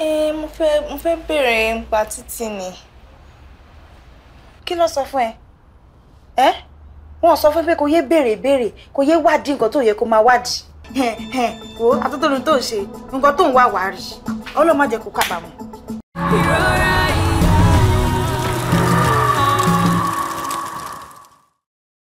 ẹ mo fẹ́ mo fẹ́ bèrè nípa títì ni kí ló sọ fún ẹ? Eh? Ẹ wọn sọ fún pé kò yé béèrè béèrè kò yé wádìí nǹkan tó yẹ kó máa wádìí. Wo àtúntò ní tó ń ṣe. Nǹkan tó ń wá wàá rí. Ọlọ́mọ jẹ́ kó kábàámọ̀.